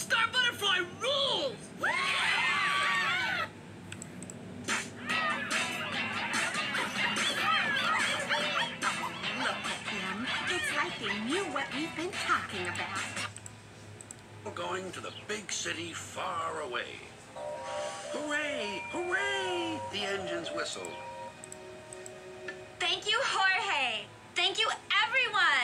Star Butterfly rules! Look at them. It's like they knew what we've been talking about. We're going to the big city far away. Hooray! Hooray! The engines whistled.